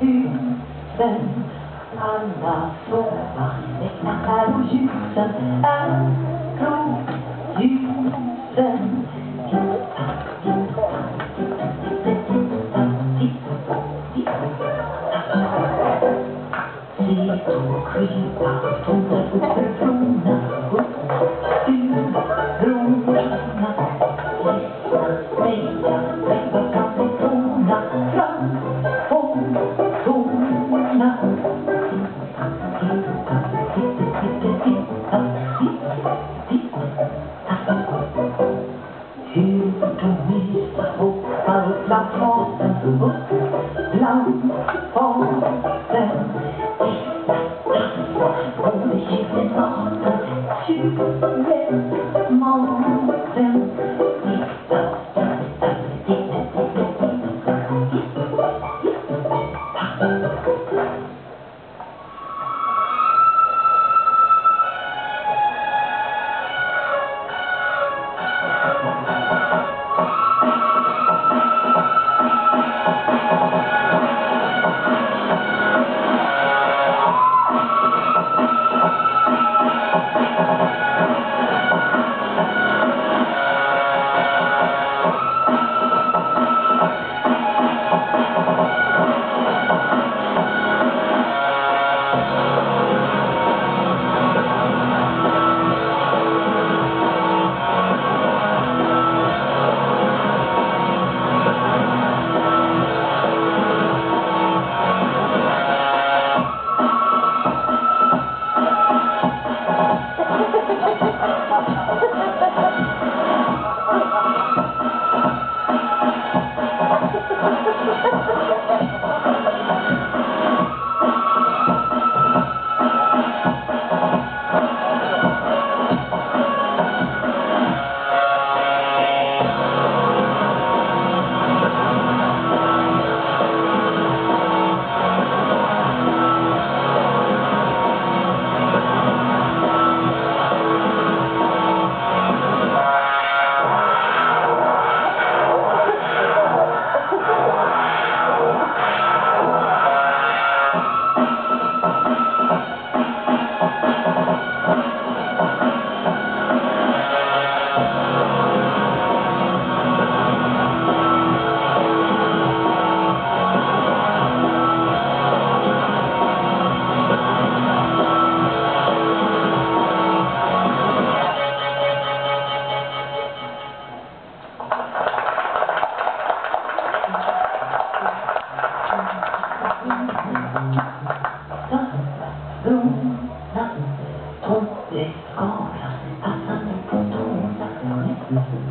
husen sover räknar och ljusen är ljusen Titta, titta, titta, hoppar upp bland fasen, upp bland fasen. Titta, tassa, både tjuvematen, Tjuvematen.